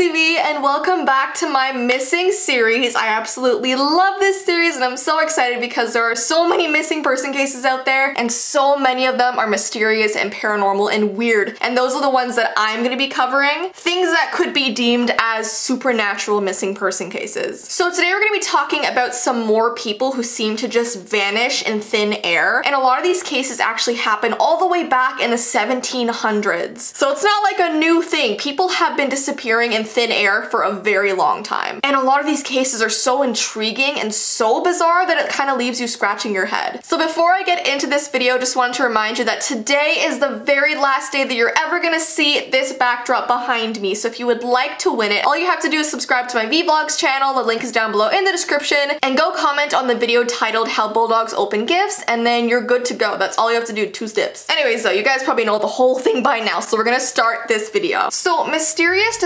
and welcome back to my missing series. I absolutely love this series and I'm so excited because there are so many missing person cases out there and so many of them are mysterious and paranormal and weird. And those are the ones that I'm gonna be covering. Things that could be deemed as supernatural missing person cases. So today we're gonna be talking about some more people who seem to just vanish in thin air. And a lot of these cases actually happen all the way back in the 1700s. So it's not like a new thing. People have been disappearing in thin air for a very long time. And a lot of these cases are so intriguing and so bizarre that it kind of leaves you scratching your head. So before I get into this video, just wanted to remind you that today is the very last day that you're ever gonna see this backdrop behind me. So if you would like to win it, all you have to do is subscribe to my Vlogs channel, the link is down below in the description, and go comment on the video titled How Bulldogs Open Gifts, and then you're good to go. That's all you have to do, two steps. Anyways though, you guys probably know the whole thing by now, so we're gonna start this video. So mysterious mysterious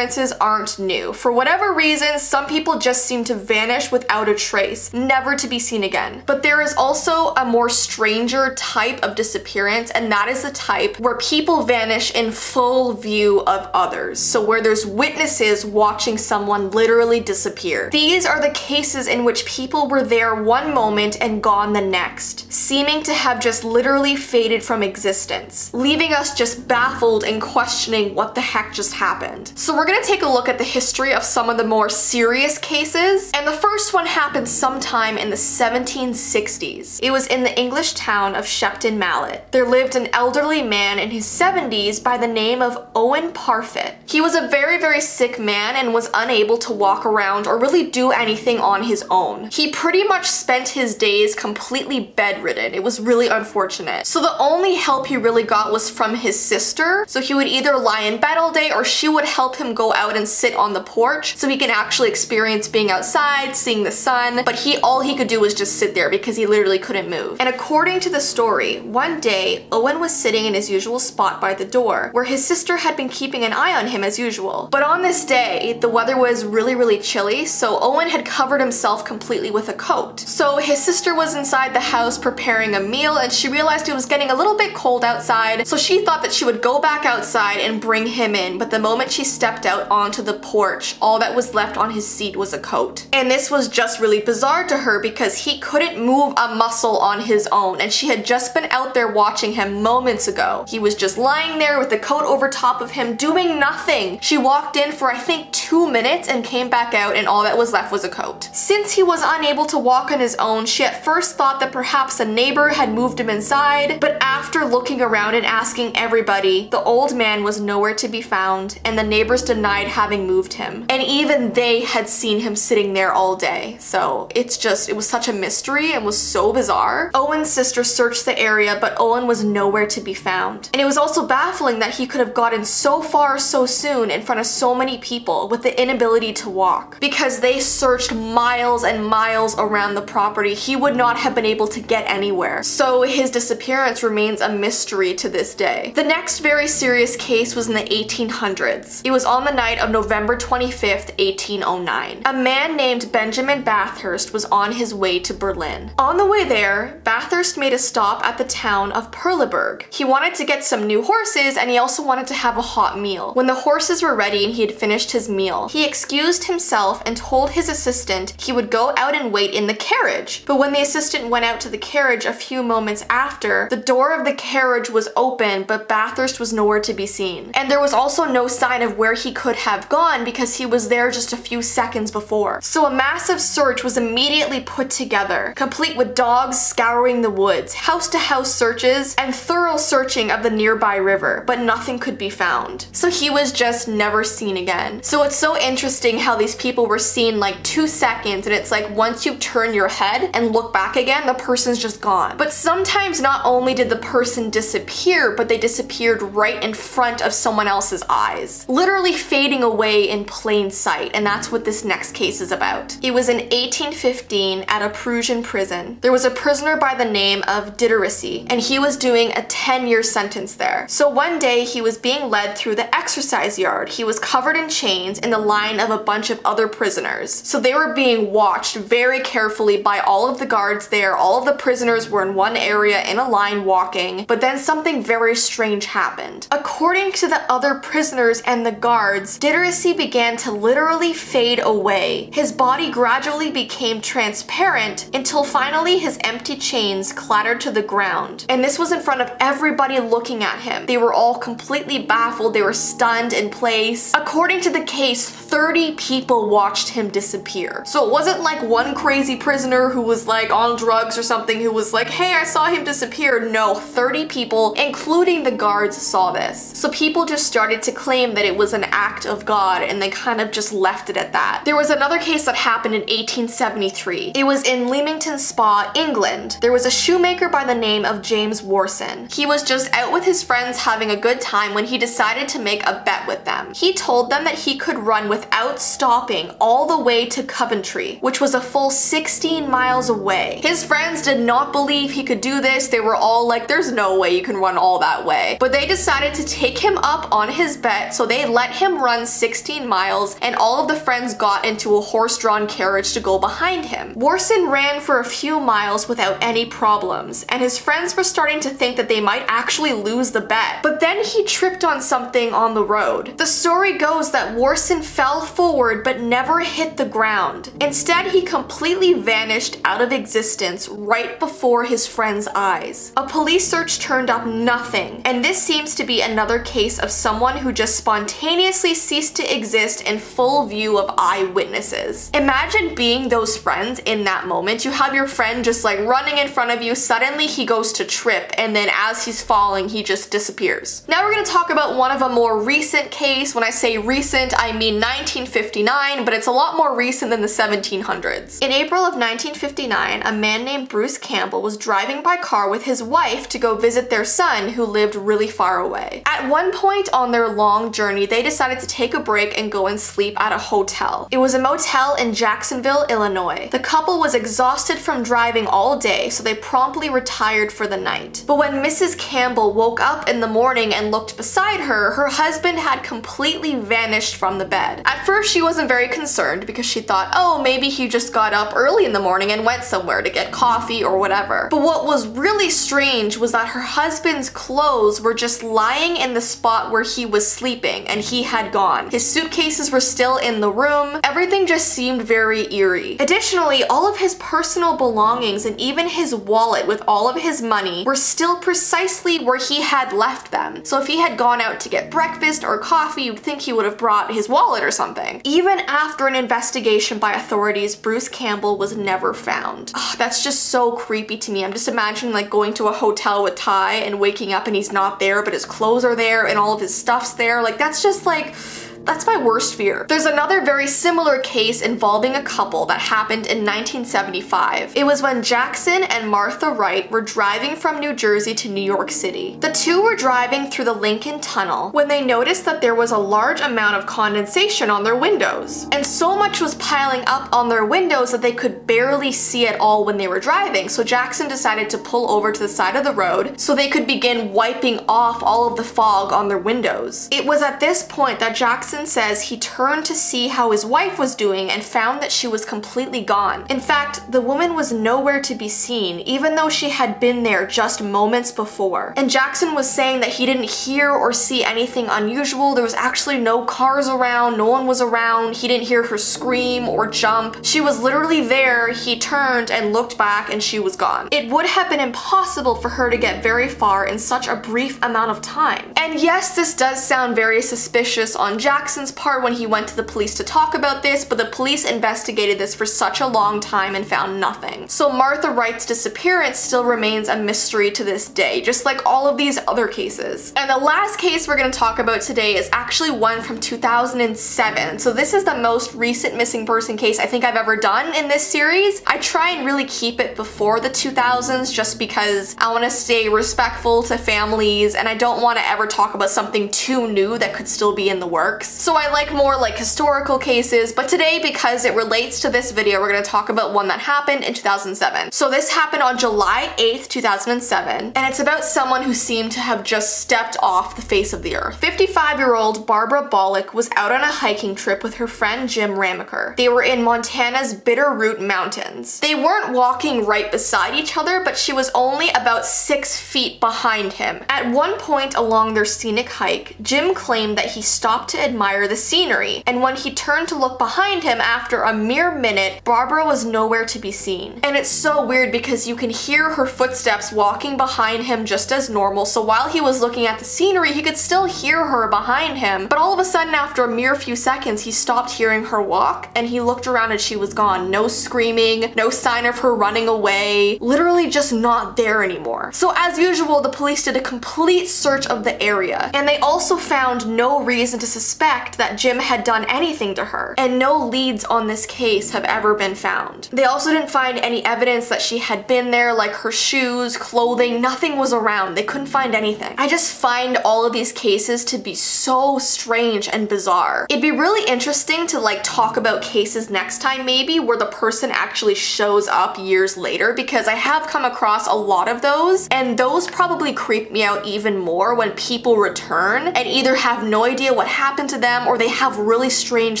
disappearances aren't new. For whatever reason, some people just seem to vanish without a trace, never to be seen again. But there is also a more stranger type of disappearance, and that is the type where people vanish in full view of others. So where there's witnesses watching someone literally disappear. These are the cases in which people were there one moment and gone the next, seeming to have just literally faded from existence, leaving us just baffled and questioning what the heck just happened. So we're gonna take a look at the history of some of the more serious cases, and the first one happened sometime in the 1760s. It was in the English town of Shepton Mallet. There lived an elderly man in his 70s by the name of Owen Parfitt. He was a very, very sick man and was unable to walk around or really do anything on his own. He pretty much spent his days completely bedridden. It was really unfortunate. So the only help he really got was from his sister. So he would either lie in bed all day or she would help him go out and sit on the porch so he can actually experience being outside, seeing the sun, but he all he could do was just sit there because he literally couldn't move. And according to the story, one day Owen was sitting in his usual spot by the door where his sister had been keeping an eye on him as usual. But on this day, the weather was really really chilly, so Owen had covered himself completely with a coat. So his sister was inside the house preparing a meal and she realized it was getting a little bit cold outside, so she thought that she would go back outside and bring him in, but the moment moment she stepped out onto the porch, all that was left on his seat was a coat. And this was just really bizarre to her because he couldn't move a muscle on his own and she had just been out there watching him moments ago. He was just lying there with the coat over top of him doing nothing. She walked in for I think two minutes and came back out and all that was left was a coat. Since he was unable to walk on his own, she at first thought that perhaps a neighbor had moved him inside, but after looking around and asking everybody, the old man was nowhere to be found and the neighbors denied having moved him. And even they had seen him sitting there all day. So it's just, it was such a mystery and was so bizarre. Owen's sister searched the area, but Owen was nowhere to be found. And it was also baffling that he could have gotten so far so soon in front of so many people with the inability to walk. Because they searched miles and miles around the property, he would not have been able to get anywhere. So his disappearance remains a mystery to this day. The next very serious case was in the 1800s. It was on the night of November 25th, 1809. A man named Benjamin Bathurst was on his way to Berlin. On the way there, Bathurst made a stop at the town of Perleberg. He wanted to get some new horses and he also wanted to have a hot meal. When the horses were ready and he had finished his meal, he excused himself and told his assistant he would go out and wait in the carriage. But when the assistant went out to the carriage a few moments after, the door of the carriage was open but Bathurst was nowhere to be seen. And there was also no sign sign of where he could have gone because he was there just a few seconds before. So a massive search was immediately put together, complete with dogs scouring the woods, house-to-house -house searches, and thorough searching of the nearby river, but nothing could be found. So he was just never seen again. So it's so interesting how these people were seen like two seconds and it's like once you turn your head and look back again, the person's just gone. But sometimes not only did the person disappear, but they disappeared right in front of someone else's eyes literally fading away in plain sight, and that's what this next case is about. It was in 1815 at a Prussian prison. There was a prisoner by the name of Diderici, and he was doing a 10-year sentence there. So one day he was being led through the exercise yard. He was covered in chains in the line of a bunch of other prisoners. So they were being watched very carefully by all of the guards there. All of the prisoners were in one area in a line walking, but then something very strange happened. According to the other prisoners and the guards, Diderici began to literally fade away. His body gradually became transparent until finally his empty chains clattered to the ground. And this was in front of everybody looking at him. They were all completely baffled, they were stunned in place. According to the case, 30 people watched him disappear. So it wasn't like one crazy prisoner who was like on drugs or something who was like, hey, I saw him disappear. No, 30 people, including the guards, saw this. So people just started to claim that it was an act of God and they kind of just left it at that. There was another case that happened in 1873. It was in Leamington Spa, England. There was a shoemaker by the name of James Worson. He was just out with his friends having a good time when he decided to make a bet with them. He told them that he could run without stopping all the way to Coventry, which was a full 16 miles away. His friends did not believe he could do this. They were all like, there's no way you can run all that way. But they decided to take him up on his bet, so they let him run 16 miles and all of the friends got into a horse-drawn carriage to go behind him. Worson ran for a few miles without any problems, and his friends were starting to think that they might actually lose the bet. But then he tripped on something on the road. The story goes that Worson fell forward but never hit the ground. Instead, he completely vanished out of existence right before his friend's eyes. A police search turned up nothing, and this seems to be another case of someone who just spontaneously ceased to exist in full view of eyewitnesses. Imagine being those friends in that moment. You have your friend just like running in front of you, suddenly he goes to trip, and then as he's falling, he just disappears. Now we're gonna talk about one of a more recent case. When I say recent, I mean 1959, but it's a lot more recent than the 1700s. In April of 1959, a man named Bruce Campbell was driving by car with his wife to go visit their son who lived really far away. At one point on their long journey, they decided to take a break and go and sleep at a hotel. It was a motel in Jacksonville, Illinois. The couple was exhausted from driving all day, so they promptly retired for the night. But when Mrs. Campbell woke up in the morning and looked beside her, her husband had completely vanished from the bed. At first, she wasn't very concerned because she thought, oh, maybe he just got up early in the morning and went somewhere to get coffee or whatever. But what was really strange was that her husband's clothes were just lying in the spot where he was sleeping and he had gone. His suitcases were still in the room. Everything just seemed very eerie. Additionally, all of his personal belongings and even his wallet with all of his money were still precisely where he had left them. So if he had gone out to get breakfast or coffee, you'd think he would have brought his wallet or something. Even after an investigation by authorities, Bruce Campbell was never found. Ugh, that's just so creepy to me. I'm just imagining like going to a hotel with Ty and waking up and he's not there, but his clothes are there and all of his stuff's there. Like that's just like like that's my worst fear. There's another very similar case involving a couple that happened in 1975. It was when Jackson and Martha Wright were driving from New Jersey to New York City. The two were driving through the Lincoln Tunnel when they noticed that there was a large amount of condensation on their windows. And so much was piling up on their windows that they could barely see it all when they were driving. So Jackson decided to pull over to the side of the road so they could begin wiping off all of the fog on their windows. It was at this point that Jackson Says he turned to see how his wife was doing and found that she was completely gone. In fact, the woman was nowhere to be seen, even though she had been there just moments before. And Jackson was saying that he didn't hear or see anything unusual. There was actually no cars around, no one was around. He didn't hear her scream or jump. She was literally there. He turned and looked back and she was gone. It would have been impossible for her to get very far in such a brief amount of time. And yes, this does sound very suspicious on Jackson Jackson's part when he went to the police to talk about this, but the police investigated this for such a long time and found nothing. So Martha Wright's disappearance still remains a mystery to this day, just like all of these other cases. And the last case we're going to talk about today is actually one from 2007. So this is the most recent missing person case I think I've ever done in this series. I try and really keep it before the 2000s just because I want to stay respectful to families and I don't want to ever talk about something too new that could still be in the works. So I like more like historical cases, but today because it relates to this video, we're gonna talk about one that happened in 2007. So this happened on July 8th, 2007, and it's about someone who seemed to have just stepped off the face of the earth. 55 year old Barbara Bolick was out on a hiking trip with her friend Jim Ramaker. They were in Montana's Bitterroot Mountains. They weren't walking right beside each other, but she was only about six feet behind him. At one point along their scenic hike, Jim claimed that he stopped to admire admire the scenery. And when he turned to look behind him after a mere minute, Barbara was nowhere to be seen. And it's so weird because you can hear her footsteps walking behind him just as normal. So while he was looking at the scenery, he could still hear her behind him. But all of a sudden, after a mere few seconds, he stopped hearing her walk and he looked around and she was gone. No screaming, no sign of her running away, literally just not there anymore. So as usual, the police did a complete search of the area and they also found no reason to that Jim had done anything to her and no leads on this case have ever been found. They also didn't find any evidence that she had been there like her shoes, clothing, nothing was around. They couldn't find anything. I just find all of these cases to be so strange and bizarre. It'd be really interesting to like talk about cases next time maybe where the person actually shows up years later because I have come across a lot of those and those probably creep me out even more when people return and either have no idea what happened to them or they have really strange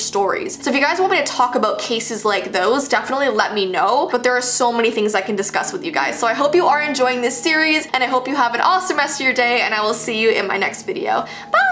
stories. So if you guys want me to talk about cases like those, definitely let me know. But there are so many things I can discuss with you guys. So I hope you are enjoying this series and I hope you have an awesome rest of your day and I will see you in my next video. Bye!